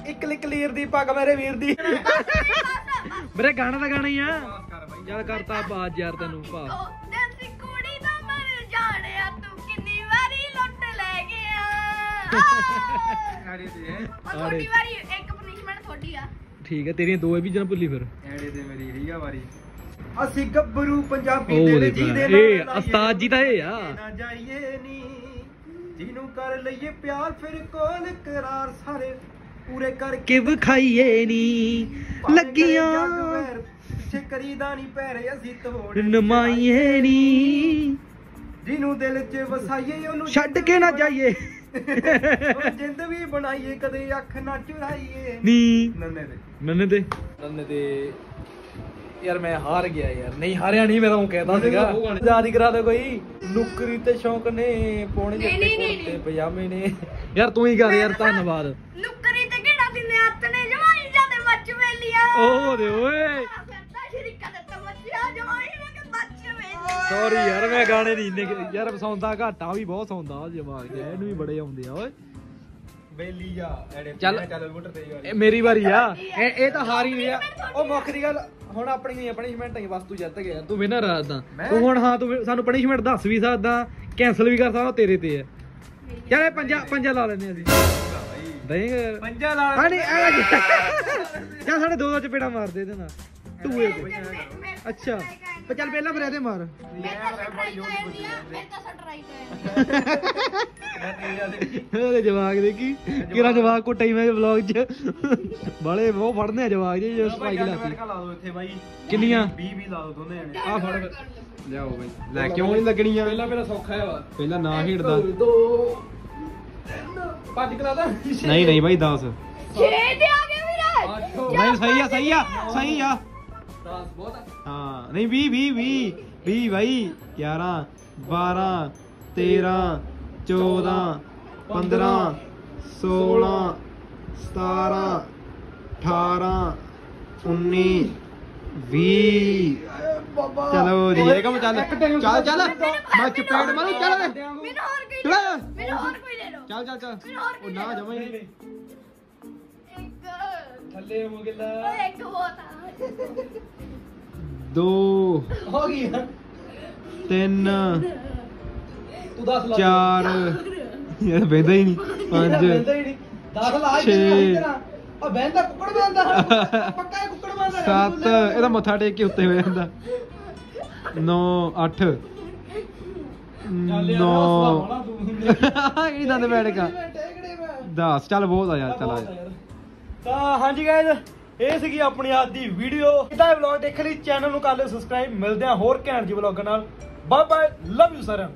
ਇੱਕ ਲਿਕ ਕਲੀਅਰ ਦੀ ਪੱਗ ਮੇਰੇ ਵੀਰ ਦੀ। ਮੇਰੇ ਗਾਣਾ ਤਾਂ ਗਾਣਾ ਹੀ ਆ। ਚੱਲ ਕਰਤਾ ਬਾਜ ਯਾਰ ਤੈਨੂੰ ਭਾ। ਐੜੇ ਤੇ ਉਹ ਤੁਹਾਡੀ ਵਾਰੀ ਇੱਕ ਪਨਿਸ਼ਮੈਂਟ ਤੁਹਾਡੀ ਆ। ਠੀਕ ਹੈ ਤੇਰੀਆਂ ਦੋ ਵੀ ਜਨ ਭੁੱਲੀ ਫਿਰ। ਐੜੇ ਤੇ ਮੇਰੀ ਰੀਗਾ ਵਾਰੀ। ਅਸੀਂ ਗੱਭਰੂ ਪੰਜਾਬੀ ਦੇ ਦੇ ਜਿਹਦੇ ਭਰਾ, ਇਹ ਨਾਲ ਉਸਤਾਦ ਜੀ ਤਾਂ ਇਹ ਆ। ਨਾ ਜਾਈਏ ਨੀ। ਜਿਹਨੂੰ ਕਰ ਲਈਏ ਪਿਆਰ ਫਿਰ ਕੋਲ ਕਰਾਰ ਸਾਰੇ? ਪੂਰੇ ਕਰਕੇ ਵਿਖਾਈਏ ਨੀ? ਲੱਗੀਆਂ। ਪਿੱਛੇ ਕਰੀਦਾ ਨਹੀਂ ਪੈਰੇ ਅਸੀਂ ਤੋੜ ਨਮਾਈਏ ਨੀ। ਜਿਹਨੂੰ ਦਿਲ 'ਚ ਵਸਾਈਏ ਉਹਨੂੰ ਛੱਡ ਕੇ ਨਾ ਜਾਈਏ। ਜਿੰਦ ਵੀ ਬਣਾਈਏ ਕਦੇ ਅੱਖ ਨਾ ਚੁਰਾਈਏ। ਨੀ। ਨੰਨੇ ਦੇ। ਨੰਨੇ ਤੇ ਨੰਨੇ ਤੇ ਯਾਰ ਮੈਂ ਹਾਰ ਗਿਆ ਯਾਰ। ਨਹੀਂ ਹਾਰਿਆ ਨਹੀਂ ਮੈਂ ਤਾਂ ਉਹ ਕਹਿਤਾ ਸੀਗਾ। ਯਾਦ ਹੀ ਕਰਾ ਦੇ ਕੋਈ। ਨੁਕਰੀ ਤੇ ਸ਼ੌਂਕ ਨੇ ਪੌਣੇ ਜੱਟੇ ਨਹੀਂ। ਪਜਾਮੇ ਨੇ। ਯਾਰ ਤੂੰ ਹੀ ਕਰ ਯਾਰ ਧੰਨਵਾਦ। ਨੁਕਰੀ ਤੇ ਕਿਹੜਾ ਦਿਨੇ ਹੱਥ ਨੇ ਜਵਾਈ ਜਾਂਦੇ ਮੱਚ ਵੇਲੀਆ। ਓਹ ਦੇ ਓਏ। ਸੌਰੀ ਯਾਰ ਮੈਂ ਗਾਣੇ ਨਹੀਂ ਇੰਨੇ ਯਾਰ ਸੌਂਦਾ ਘਾਟਾ ਵੀ ਬਹੁਤ ਸੌਂਦਾ ਜਵਾਕ ਜਿਹਾ ਇਹਨੂੰ ਵੀ ਬੜੇ ਆਉਂਦੇ ਆ ਓਏ। ਬੇਲੀ ਜਾ ਐੜੇ ਚੱਲ। ਚੱਲ ਬੁੱਟ ਤੇ ਯਾਰ ਇਹ ਮੇਰੀ ਵਾਰੀ ਆ। ਇਹ ਇਹ ਤਾਂ ਹਾਰ ਹੀ ਨਹੀਂ ਆ। ਉਹ ਮੁੱਖ ਦੀ ਗੱਲ ਹੁਣ ਆਪਣੀ ਹੀ ਪਨਿਸ਼ਮੈਂਟ ਹੀ ਬਸ ਤੂੰ ਜਿੱਤ ਗਿਆ। ਤੂੰ ਵਿਨਰ ਆ ਤਾਂ? ਤੂੰ ਹੁਣ ਹਾਂ ਤੂੰ ਸਾਨੂੰ ਪਨਿਸ਼ਮੈਂਟ ਦੱਸ ਵੀ ਸਕਦਾ ਕੈਨਸਲ ਵੀ ਕਰ ਸਕਦਾ ਤੇਰੇ ਤੇ ਆ। ਚੱਲ ਇਹ ਪੰਜਾ ਪੰਜਾ ਲਾ ਲੈਨੇ ਅਸੀਂ। ਦੇਂਗੇ ਯਾਰ ਪੰਜਾ ਨਾਲ ਹਾਂ ਨਹੀਂ ਐ ਚੱਲ ਸਾਡੇ ਦੋ ਦੋ ਚਪੇੜਾ ਮਾਰ ਦੇ ਇਹਦੇ ਨਾਲ। ਤੂੰ ਇਹ ਅੱਛਾ। ਪਰ ਚੱਲ ਪਹਿਲਾਂ ਫਿਰ ਇਹਦੇ ਮਾਰ। ਉਹਦੇ ਜਵਾਕ ਦੇਖੀ ਕਿਹੜਾ ਜਵਾਕ ਕੁੱਟਈ ਮੈਂ ਵਲੌਗ 'ਚ। ਬਾਲੇ ਉਹ ਫੜਨੇ ਆ ਜਵਾਕ ਜੇ ਜੋ ਸਪਾਈਕ ਲਾਤੀ। ਲਾ ਦੋ ਇੱਥੇ ਬਾਈ। ਕਿੰਨੀਆਂ? 20 20 ਲਾ ਦੋ ਦੋਨੇ ਜਣੇ। ਆ ਫੜ। ਲਿਆਓ ਬਾਈ। ਲੈ ਕਿਉਂ ਨਹੀਂ ਲੱਗਣੀਆਂ? ਪਹਿਲਾਂ ਮੇਰਾ ਸੌਖਾ ਹੈ ਵਾ। ਪਹਿਲਾਂ ਨਾ ਹੀੜਦਾ ਦੋ ਤਿੰਨ। ਪੰਜ ਕਰਾਦਾ ਨਹੀਂ ਨਹੀਂ ਬਾਈ 10 ਛੇ ਤੇ ਆ ਗਏ ਵੀਰੇ। ਨਹੀਂ ਸਹੀ ਆ ਸਹੀ ਆ ਸਹੀ ਆ। 10 ਬਹੁਤ ਆ। ਹਾਂ ਨਹੀਂ 20 20 20 20 ਬਾਈ 11 12 13 14 15 16 17 18 19 20 ਚਲੋ ਜੀ ਇਹ ਕੰਮ ਚੱਲ। ਚੱਲ ਚੱਲ। ਮੈਂ ਚਪੇੜ ਮਾਰੂ ਚੱਲ। ਮੈਨੂੰ ਹੋਰ ਕੋਈ ਚਲੋ। ਮੈਨੂੰ ਹੋਰ ਕੋਈ ਲੈ ਲਓ ਚੱਲ ਚੱਲ ਚੱਲ। ਉਹ ਨਾ। ਜਮਾ ਹੀ ਨਹੀਂ। ਥੱਲੇ ਹੋ ਗਿਆ ਓਏ ਇੱਕ ਬਹੁਤ ਆ। ਦੋ। ਹੋ ਗਈ ਤਿੰਨ। ਤੂੰ 10 ਲਾ। ਚਾਰ। ਯਾਰ ਬੈਂਦਾ ਹੀ ਨਹੀਂ। ਪੰਜ। ਬਹਿੰਦਾ ਹੀ ਨਹੀਂ। 10 ਲਾ ਹੀ ਆ ਬਹਿੰਦਾ ਕੁੱਕੜ ਬਹਿੰਦਾ ਪੱਕਾ ਇਹ ਕੁੱਕੜ ਬਹਿੰਦਾ ਸੱਤ। ਇਹਦਾ ਮੱਥਾ ਟੇਕ ਕੇ ਉੱਤੇ ਹੋ ਜਾਂਦਾ। 9 8 9 ਕਿਹੜੀ ਦੰਦ ਬੈਠ ਕਾ। 10 ਚੱਲ ਬਹੁਤ ਆ ਯਾਰ ਚੱਲ ਆ ਜਾ। ਤਾਂ ਹਾਂਜੀ ਗਾਇਜ਼ ਇਹ ਸੀਗੀ ਆਪਣੀ ਅੱਜ ਦੀ ਵੀਡੀਓ ਇਹਦਾ ਵਲੌਗ ਦੇਖਣ ਲਈ ਚੈਨਲ ਨੂੰ ਕਰ ਲਿਓ ਸਬਸਕ੍ਰਾਈਬ ਮਿਲਦੇ ਆ ਹੋਰ ਘੈਂਟ ਜੀ ਵਲੌਗਾਂ ਨਾਲ। ਬਾਏ ਬਾਏ ਲਵ ਯੂ ਸਾਰਿਆਂ